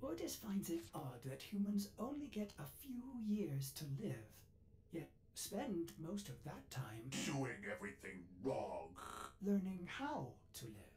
Ordis finds it odd that humans only get a few years to live, yet spend most of that time Doing everything wrong. learning how to live.